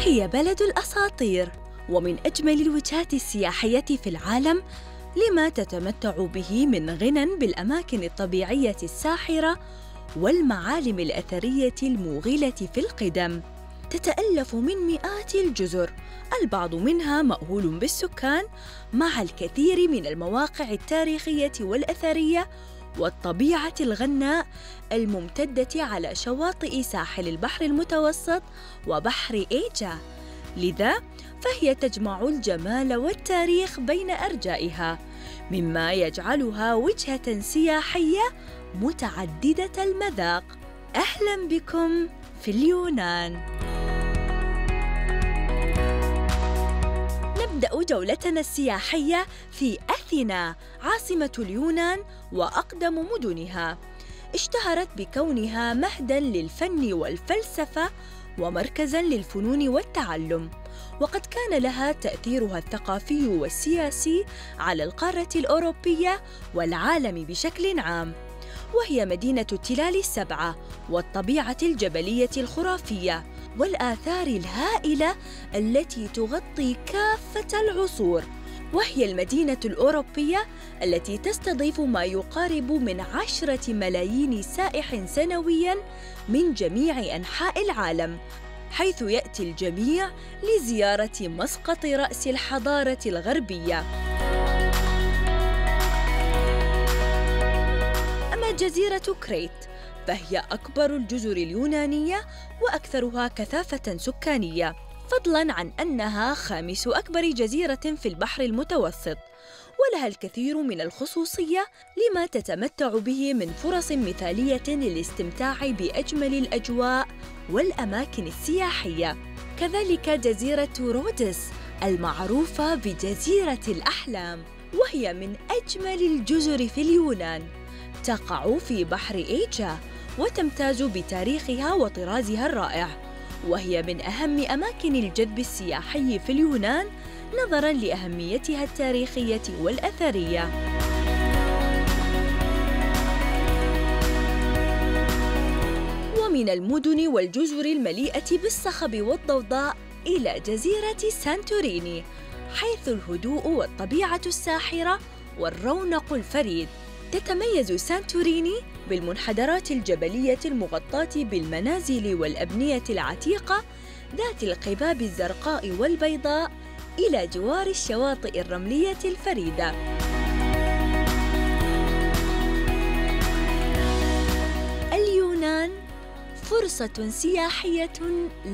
هي بلد الأساطير ومن أجمل الوجهات السياحية في العالم لما تتمتع به من غنى بالأماكن الطبيعية الساحرة والمعالم الأثرية الموغلة في القدم. تتألف من مئات الجزر البعض منها مأهول بالسكان مع الكثير من المواقع التاريخية والأثرية والطبيعة الغناء الممتدة على شواطئ ساحل البحر المتوسط وبحر إيجا. لذا فهي تجمع الجمال والتاريخ بين أرجائها مما يجعلها وجهة سياحية متعددة المذاق. أهلا بكم في اليونان. نبدأ جولتنا السياحية في أثينا عاصمة اليونان وأقدم مدنها. اشتهرت بكونها مهدا للفن والفلسفة ومركزا للفنون والتعلم. وقد كان لها تأثيرها الثقافي والسياسي على القارة الأوروبية والعالم بشكل عام. وهي مدينة التلال السبعة والطبيعة الجبلية الخرافية. والآثار الهائلة التي تغطي كافة العصور. وهي المدينة الأوروبية التي تستضيف ما يقارب من عشرة ملايين سائح سنوياً من جميع أنحاء العالم حيث يأتي الجميع لزيارة مسقط رأس الحضارة الغربية. أما جزيرة كريت فهي أكبر الجزر اليونانية وأكثرها كثافة سكانية فضلاً عن أنها خامس أكبر جزيرة في البحر المتوسط. ولها الكثير من الخصوصية لما تتمتع به من فرص مثالية للاستمتاع بأجمل الأجواء والأماكن السياحية. كذلك جزيرة رودس المعروفة بجزيرة الأحلام وهي من أجمل الجزر في اليونان. تقع في بحر إيجا وتمتاز بتاريخها وطرازها الرائع وهي من أهم أماكن الجذب السياحي في اليونان نظراً لأهميتها التاريخية والأثرية. ومن المدن والجزر المليئة بالصخب والضوضاء إلى جزيرة سانتوريني حيث الهدوء والطبيعة الساحرة والرونق الفريد تتميز سانتوريني بالمنحدرات الجبلية المغطاة بالمنازل والأبنية العتيقة ذات القباب الزرقاء والبيضاء إلى جوار الشواطئ الرملية الفريدة. اليونان فرصة سياحية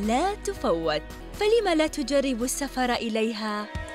لا تفوت، فلم لا تجرب السفر إليها؟